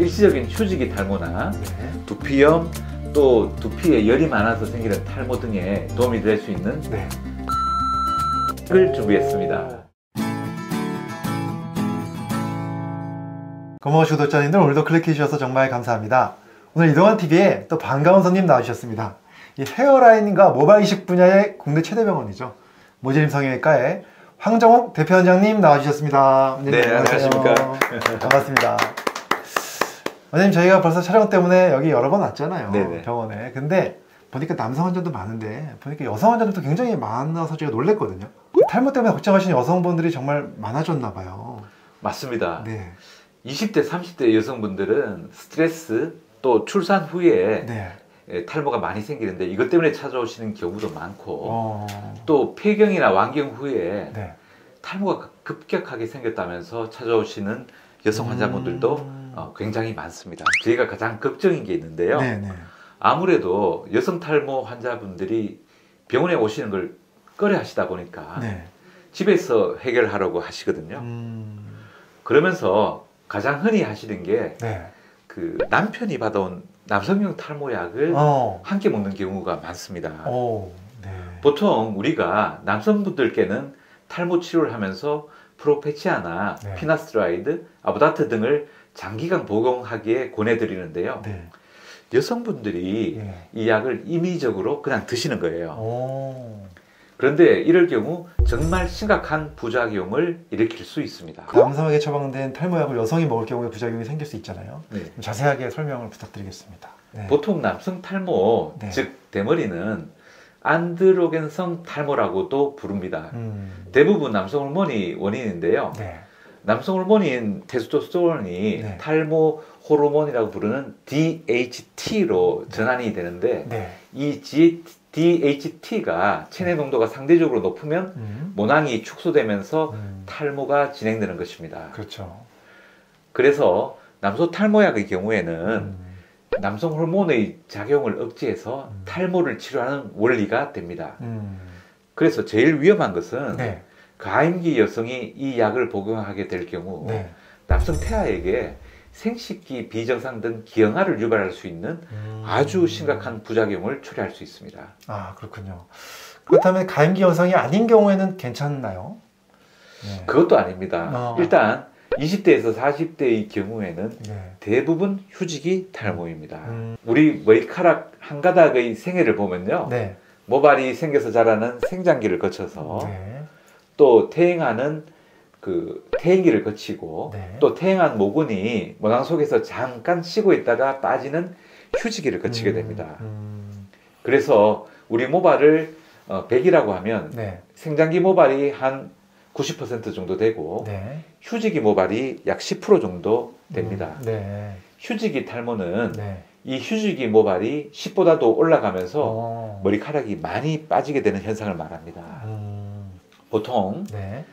일시적인 휴지기 탈모나 네. 두피염 또 두피에 열이 많아서 생기는 탈모 등에 도움이 될 수 있는 네. 을 준비했습니다. 고마워 구독자님들 오늘도 클릭해 주셔서 정말 감사합니다. 오늘 이동환 TV에 또 반가운 손님 나와주셨습니다. 이 헤어라인과 모발 이식 분야의 국내 최대 병원이죠. 모재림 성형외과의 황정옥 대표원장님 나와주셨습니다. 네, 안녕하십니까. 반갑습니다. 원장님 저희가 벌써 촬영 때문에 여기 여러 번 왔잖아요. 네네. 병원에. 근데 보니까 남성 환자도 많은데 보니까 여성 환자들도 굉장히 많아서 제가 놀랬거든요. 탈모 때문에 걱정하시는 여성분들이 정말 많아졌나 봐요. 맞습니다. 네. 20대, 30대 여성분들은 스트레스 또 출산 후에 네. 에, 탈모가 많이 생기는데 이것 때문에 찾아오시는 경우도 많고 어. 또 폐경이나 완경 후에 네. 탈모가 급격하게 생겼다면서 찾아오시는 여성 환자분들도 음. 어, 굉장히 많습니다. 저희가 가장 걱정인 게 있는데요. 네, 네. 아무래도 여성 탈모 환자분들이 병원에 오시는 걸 꺼려 하시다 보니까 네. 집에서 해결하려고 하시거든요. 음. 그러면서 가장 흔히 하시는 게 네. 그 남편이 받아온 남성용 탈모약을 어. 함께 먹는 경우가 많습니다. 오. 네. 보통 우리가 남성분들께는 탈모 치료를 하면서 프로페치아나 네. 피나스트라이드, 아보다트 등을 장기간 복용하기에 권해드리는데요. 네. 여성분들이 예. 이 약을 임의적으로 그냥 드시는 거예요. 오. 그런데 이럴 경우 정말 심각한 부작용을 일으킬 수 있습니다. 남성에게 처방된 탈모약을 여성이 먹을 경우에 부작용이 생길 수 있잖아요. 네. 좀 자세하게 설명을 부탁드리겠습니다. 네. 보통 남성 탈모, 네. 즉 대머리는 안드로겐성 탈모라고도 부릅니다. 음. 대부분 남성 호르몬이 원인인데요. 네. 남성 호르몬인 테스토스테론이 네. 탈모 호르몬이라고 부르는 DHT로 전환이 되는데 네. 이 DHT가 체내 농도가 상대적으로 높으면 음. 모낭이 축소되면서 음. 탈모가 진행되는 것입니다. 그렇죠. 그래서 남소 탈모약의 경우에는 음. 남성 호르몬의 작용을 억제해서 음. 탈모를 치료하는 원리가 됩니다. 음. 그래서 제일 위험한 것은 네. 가임기 여성이 이 약을 복용하게 될 경우 네. 남성 태아에게 생식기 비정상 등 기형아를 유발할 수 있는 음. 아주 심각한 부작용을 초래할 수 있습니다. 아 그렇군요. 그렇다면 가임기 여성이 아닌 경우에는 괜찮나요? 네. 그것도 아닙니다. 어. 일단 20대에서 40대의 경우에는 네. 대부분 휴지기 탈모입니다. 음. 우리 머리카락 한 가닥의 생애를 보면요. 네. 모발이 생겨서 자라는 생장기를 거쳐서 네. 또 태행하는 그 태행기를 거치고 네. 또 태행한 모근이 모낭 속에서 잠깐 쉬고 있다가 빠지는 휴지기를 거치게 음. 됩니다. 음. 그래서 우리 모발을 어, 100이라고 하면 네. 생장기 모발이 한 90% 정도 되고 네. 휴지기 모발이 약 10% 정도 됩니다. 음. 네. 휴지기 탈모는 네. 이 휴지기 모발이 10보다도 올라가면서 어. 머리카락이 많이 빠지게 되는 현상을 말합니다. 음. 보통 네.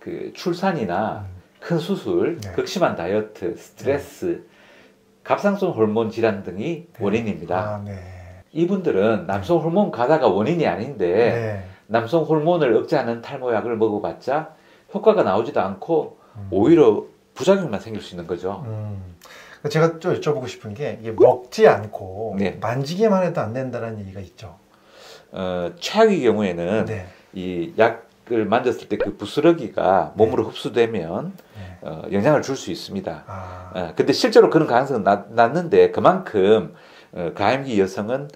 그 출산이나 음. 큰 수술, 네. 극심한 다이어트, 스트레스, 갑상선 호르몬 질환 등이 네. 원인입니다. 아, 네. 이분들은 남성 호르몬 가다가 원인이 아닌데 네. 남성 호르몬을 억제하는 탈모약을 먹어봤자 효과가 나오지도 않고 음. 오히려 부작용만 생길 수 있는 거죠. 음. 제가 좀 여쭤보고 싶은 게 이게 먹지 않고 네. 만지기만 해도 안 된다는 얘기가 있죠. 어, 최악의 경우에는 네. 이약 을 만졌을 때 그 부스러기가 몸으로 흡수되면 네. 어, 영향을 줄 수 있습니다. 아. 어, 근데 실제로 그런 가능성은 낮, 낮는데 그만큼 어, 가임기 여성은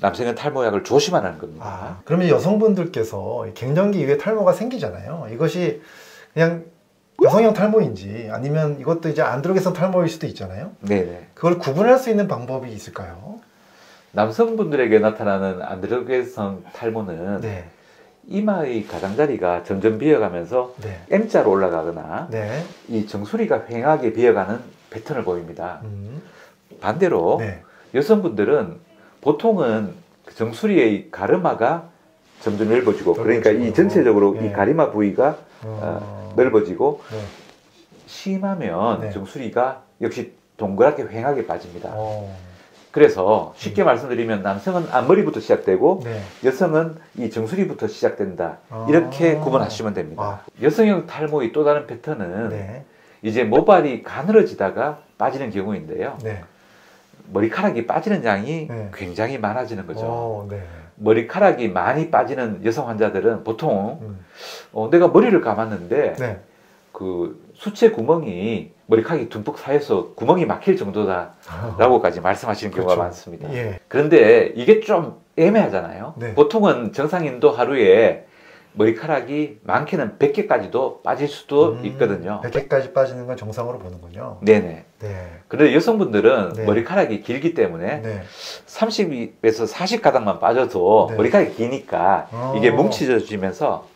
남성의 탈모약을 조심하라는 겁니다. 아, 그러면 여성분들께서 이 갱년기 이후에 탈모가 생기잖아요. 이것이 그냥 여성형 탈모인지 아니면 이것도 이제 안드로게성 탈모일 수도 있잖아요. 네네. 그걸 구분할 수 있는 방법이 있을까요? 남성분들에게 나타나는 안드로게성 탈모는 네. 이마의 가장자리가 점점 비어가면서 네. M자로 올라가거나 네. 이 정수리가 휑하게 비어가는 패턴을 보입니다. 음. 반대로 네. 여성분들은 보통은 그 정수리의 가르마가 점점 넓어지고 그러니까 이. 전체적으로 네. 이 가리마 부위가 어. 넓어지고 네. 심하면 네. 정수리가 역시 동그랗게 휑하게 빠집니다. 어. 그래서 쉽게 말씀드리면 남성은 앞머리부터 시작되고 네. 여성은 이 정수리부터 시작된다. 아. 이렇게 구분하시면 됩니다. 아. 여성형 탈모의 또 다른 패턴은 네. 이제 모발이 가늘어지다가 빠지는 경우인데요. 네. 머리카락이 빠지는 양이 네. 굉장히 많아지는 거죠. 어, 네. 머리카락이 많이 빠지는 여성 환자들은 보통 음. 어, 내가 머리를 감았는데 네. 그 수체 구멍이 머리카락이 듬뿍 쌓여서 구멍이 막힐 정도다라고까지 말씀하시는 경우가 그렇죠. 많습니다. 예. 그런데 이게 좀 애매하잖아요. 네. 보통은 정상인도 하루에 머리카락이 많게는 100개까지도 빠질 수도 음, 있거든요. 100개까지 빠지는 건 정상으로 보는군요. 네네. 네. 그런데 여성분들은 네. 머리카락이 길기 때문에 네. 30에서 40 가닥만 빠져도 네. 머리카락이 기니까 어. 이게 뭉치져지면서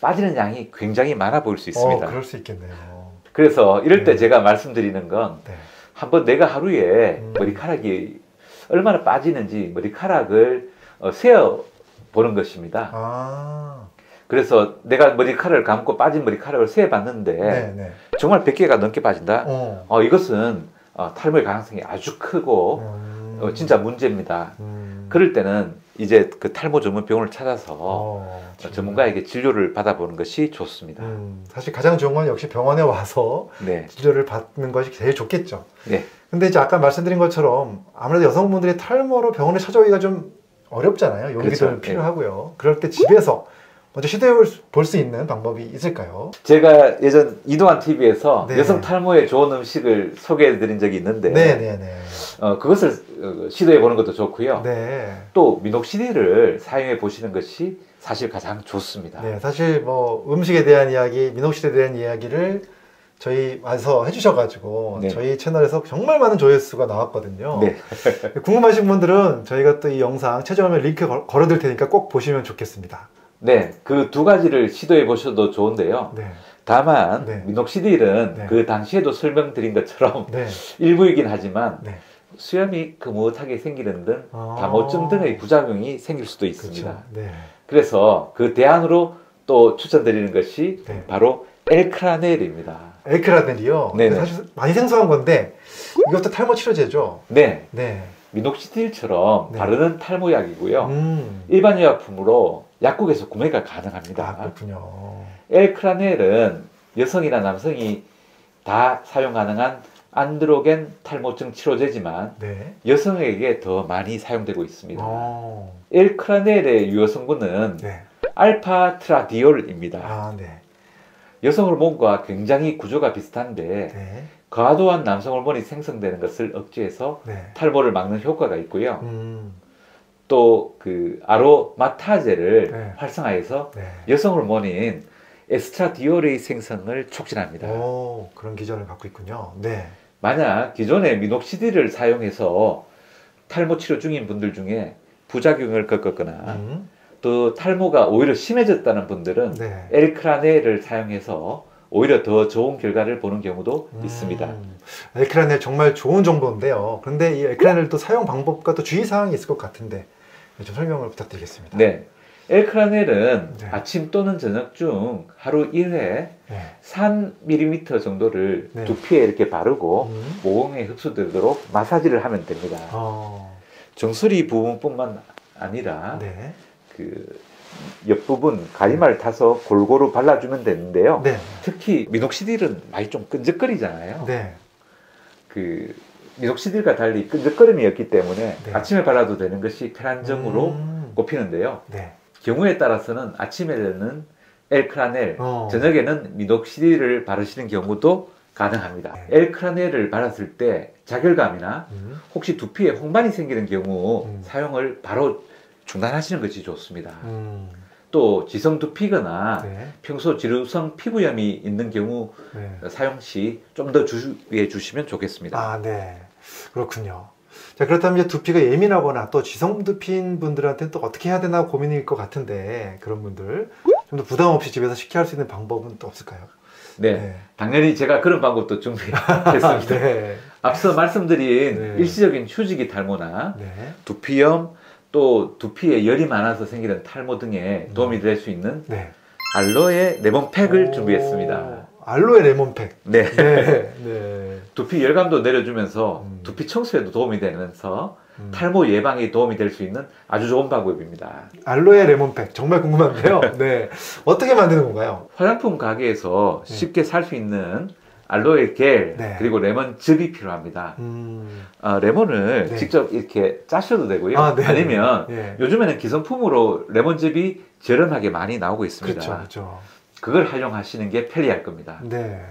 빠지는 양이 굉장히 많아 보일 수 있습니다. 어, 그럴 수 있겠네요. 그래서 이럴 때 네. 제가 말씀드리는 건 네. 한번 내가 하루에 음. 머리카락이 얼마나 빠지는지 머리카락을 어, 세어 보는 것입니다. 아. 그래서 내가 머리카락을 감고 빠진 머리카락을 세어 봤는데 네, 네. 정말 100개가 넘게 빠진다. 어. 어, 이것은 어, 탈모의 가능성이 아주 크고 음. 어, 진짜 문제입니다. 음. 그럴 때는 이제 그 탈모 전문 병원을 찾아서 어, 어, 전문가에게 진료를 받아보는 것이 좋습니다. 음, 사실 가장 좋은 건 역시 병원에 와서 네, 치료를 받는 것이 제일 좋겠죠. 네, 근데 이제 아까 말씀드린 것처럼 아무래도 여성분들이 탈모로 병원에 찾아오기가 좀 어렵잖아요. 용기도 그렇죠. 필요하고요. 그럴 때 집에서 먼저 시도해 볼 수 있는 방법이 있을까요? 제가 예전 이동환 TV에서 네. 여성 탈모에 좋은 음식을 소개해 드린 적이 있는데 네, 네, 네. 어, 그것을 어, 시도해 보는 것도 좋고요. 네. 또 미녹시딜을 사용해 보시는 것이 사실 가장 좋습니다. 네, 사실 뭐 음식에 대한 이야기, 민옥시대에 대한 이야기를 저희 와서 해주셔가지고 네. 저희 채널에서 정말 많은 조회수가 나왔거든요. 네. 궁금하신 분들은 저희가 또 이 영상 최종화면 링크 걸- 걸어둘 테니까 꼭 보시면 좋겠습니다. 네, 그 두 가지를 시도해 보셔도 좋은데요. 네, 다만 네. 미녹시딜은 네. 그 당시에도 설명드린 것처럼 네, 일부이긴 하지만 네. 수염이 그뭇하게 생기는 등 아. 다모증 등의 부작용이 생길 수도 있습니다. 그렇죠. 네, 그래서 그 대안으로 또 추천드리는 것이 네. 바로 엘크라넬입니다. 엘크라넬이요. 네네. 사실 많이 생소한 건데 이것도 탈모 치료제죠. 네, 네. 미녹시딜처럼 네. 바르는 탈모약이고요. 음. 일반 의약품으로 약국에서 구매가 가능합니다. 아 그렇군요. 엘크라넬은 여성이나 남성이 다 사용 가능한 안드로겐 탈모증 치료제지만 네. 여성에게 더 많이 사용되고 있습니다. 어. 엘크라넬의 유효 성분은 네. 알파 트라디올입니다. 아 네. 여성 호르몬과 굉장히 구조가 비슷한데 네. 과도한 남성 호르몬이 생성되는 것을 억제해서 네. 탈모를 막는 효과가 있고요. 음. 또 그 아로마타제를 네. 활성화해서 네. 여성 호르몬인 에스트라디올의 생성을 촉진합니다. 오 그런 기전을 갖고 있군요. 네. 만약 기존의 미녹시딜을 사용해서 탈모 치료 중인 분들 중에 부작용을 겪었거나 음. 또 탈모가 오히려 심해졌다는 분들은 네. 엘크라넬을 사용해서 오히려 더 좋은 결과를 보는 경우도 음. 있습니다. 엘크라넬 정말 좋은 정보인데요. 그런데 이 엘크라넬도 사용 방법과 또 주의사항이 있을 것 같은데 좀 설명을 부탁드리겠습니다. 네. 엘크라넬은 네. 아침 또는 저녁 중 하루 1회 네. 3mm 정도를 네. 두피에 이렇게 바르고 음. 모공에 흡수되도록 마사지를 하면 됩니다. 어. 정수리 부분뿐만 아니라 네. 그 옆부분 가리마를 타서 골고루 발라주면 되는데요. 네. 특히 미녹시딜은 많이 좀 끈적거리잖아요. 네. 그 미녹시딜과 달리 끈적거림이 없기 때문에 네. 아침에 발라도 되는 것이 편한 점으로 음. 꼽히는데요. 네. 경우에 따라서는 아침에는 엘크라넬, 어. 저녁에는 미녹시딜을 바르시는 경우도 가능합니다. 네. 엘크라넬을 바랐을 때 자결감이나 음. 혹시 두피에 홍반이 생기는 경우 음. 사용을 바로 중단하시는 것이 좋습니다. 음. 또 지성 두피거나 네. 평소 지루성 피부염이 있는 경우 네. 사용 시 좀 더 주의해 주시면 좋겠습니다. 아, 네. 그렇군요. 자, 그렇다면 이제 두피가 예민하거나 또 지성 두피인 분들한테는 또 어떻게 해야 되나 고민일 것 같은데 그런 분들 좀 더 부담 없이 집에서 쉽게 할 수 있는 방법은 또 없을까요? 네, 당연히 제가 그런 방법도 준비했습니다. 네. 앞서 말씀드린 네. 일시적인 휴지기 탈모나 네. 두피염 또 두피에 열이 많아서 생기는 탈모 등에 도움이 될 수 있는 네. 알로에 레몬팩을 오, 준비했습니다. 알로에 레몬팩. 네. 네. 네. 두피 열감도 내려주면서 음. 두피 청소에도 도움이 되면서 음. 탈모 예방에 도움이 될 수 있는 아주 좋은 방법입니다. 알로에 레몬팩 정말 궁금한데요. 네. 어떻게 만드는 건가요? 화장품 가게에서 네. 쉽게 살 수 있는 알로에 겔 네. 그리고 레몬 즙이 필요합니다. 음. 어, 레몬을 네. 직접 이렇게 짜셔도 되고요. 아, 네. 아니면 예. 요즘에는 기성품으로 레몬즙이 저렴하게 많이 나오고 있습니다. 그렇죠, 그렇죠. 그걸 활용하시는 게 편리할 겁니다. 네.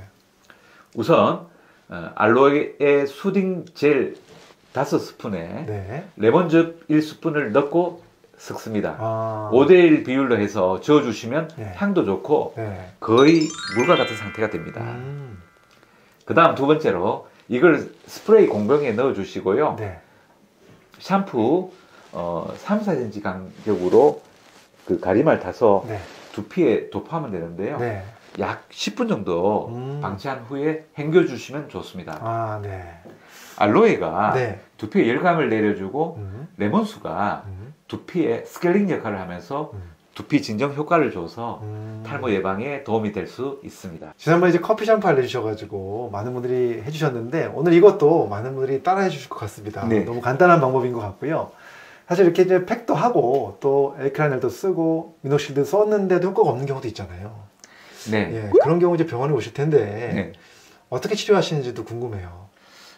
우선 어, 알로에 수딩 젤 5스푼에 네. 레몬즙 1스푼을 넣고 섞습니다. 아. 5대1 비율로 해서 저어주시면 네. 향도 좋고 네. 거의 물과 같은 상태가 됩니다. 음. 그 다음 두 번째로 이걸 스프레이 공병에 넣어 주시고요. 네. 샴푸 어, 3, 4cm 간격으로 그 가리말 타서 네. 두피에 도포하면 되는데요. 네. 약 10분 정도 음. 방치한 후에 헹궈주시면 좋습니다. 아, 네. 알로에가 네. 두피에 열감을 내려주고 음. 레몬수가 음. 두피에 스케일링 역할을 하면서 음. 두피 진정 효과를 줘서 음. 탈모 예방에 도움이 될 수 있습니다. 지난번에 이제 커피 샴푸 알려주셔가지고 많은 분들이 해주셨는데 오늘 이것도 많은 분들이 따라해 주실 것 같습니다. 네. 너무 간단한 방법인 것 같고요. 사실 이렇게 이제 팩도 하고 또 엘크라넬도 쓰고 미노실드 썼는데도 효과가 없는 경우도 있잖아요. 네. 예, 그런 경우 이제 병원에 오실 텐데 네. 어떻게 치료하시는지도 궁금해요.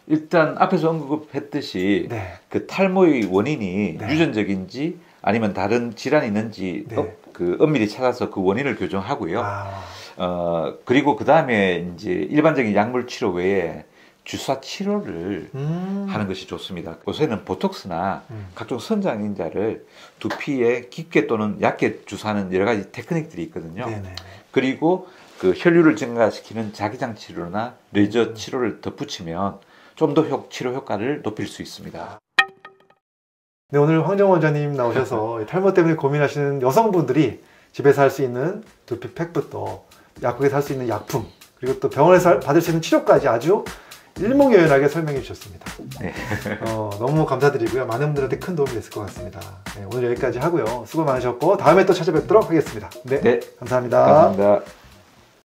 일단 앞에서 언급했듯이 네. 그 탈모의 원인이 네. 유전적인지 아니면 다른 질환이 있는지 네. 어, 그 엄밀히 찾아서 그 원인을 교정하고요. 아, 어 그리고 그 다음에 이제 일반적인 약물 치료 외에 주사 치료를 음. 하는 것이 좋습니다. 요새는 보톡스나 음. 각종 선장 인자를 두피에 깊게 또는 얇게 주사하는 여러 가지 테크닉들이 있거든요. 네네. 그리고 그 혈류를 증가시키는 자기장 치료나 레이저 음. 치료를 덧붙이면 좀 더 치료 효과를 높일 수 있습니다. 네, 오늘 황정 원장님 나오셔서 이 탈모 때문에 고민하시는 여성분들이 집에서 할 수 있는 두피 팩부터 약국에서 할 수 있는 약품 그리고 또 병원에서 할- 받을 수 있는 치료까지 아주 일목요연하게 설명해 주셨습니다. 네. 어, 너무 감사드리고요. 많은 분들한테 큰 도움이 됐을 것 같습니다. 네, 오늘 여기까지 하고요. 수고 많으셨고 다음에 또 찾아뵙도록 하겠습니다. 네, 네, 감사합니다. 감사합니다.